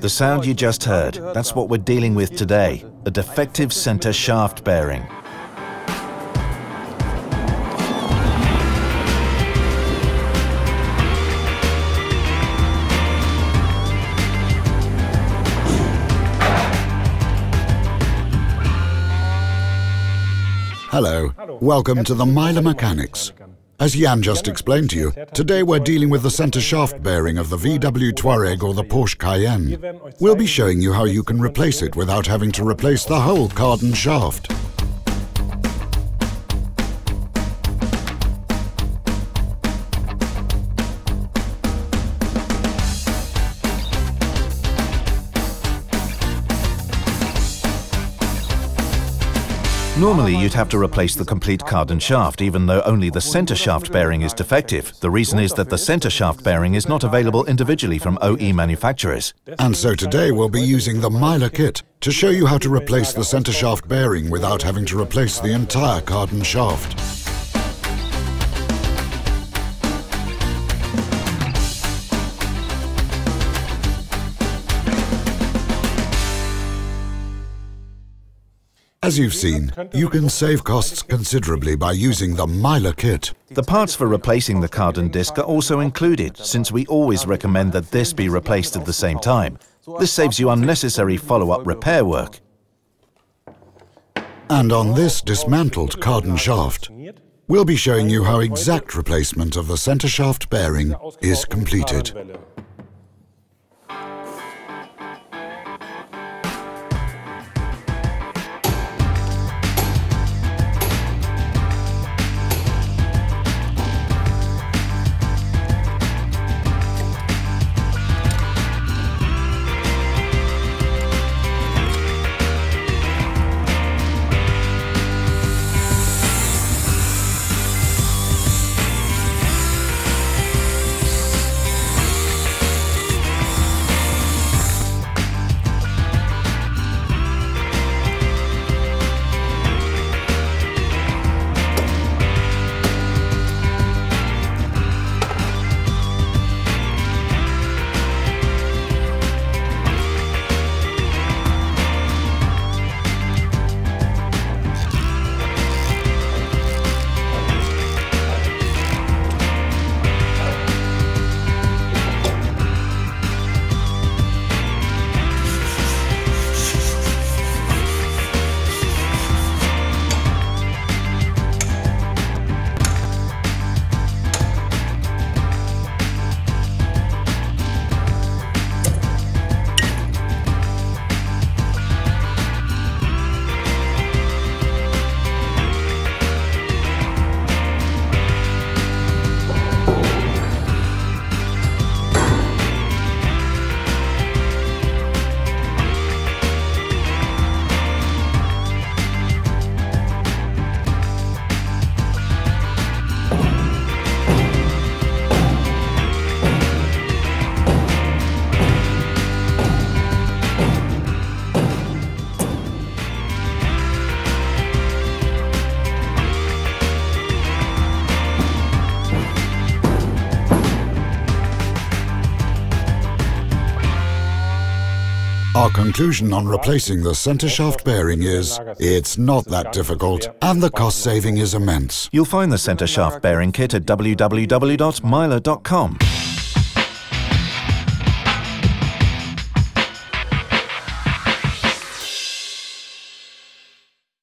The sound you just heard, that's what we're dealing with today, a defective center shaft bearing. Hello, welcome to the MEYLE Mechanics. As Jan just explained to you, today we're dealing with the center shaft bearing of the VW Touareg or the Porsche Cayenne. We'll be showing you how you can replace it without having to replace the whole cardan shaft. Normally you'd have to replace the complete cardan shaft, even though only the center shaft bearing is defective. The reason is that the center shaft bearing is not available individually from OE manufacturers. And so today we'll be using the MEYLE kit to show you how to replace the center shaft bearing without having to replace the entire cardan shaft. As you've seen, you can save costs considerably by using the MEYLE kit. The parts for replacing the cardan disc are also included, since we always recommend that this be replaced at the same time. This saves you unnecessary follow-up repair work. And on this dismantled cardan shaft, we'll be showing you how exact replacement of the center shaft bearing is completed. Our conclusion on replacing the center shaft bearing is it's not that difficult and the cost saving is immense. You'll find the center shaft bearing kit at www.meyle.com.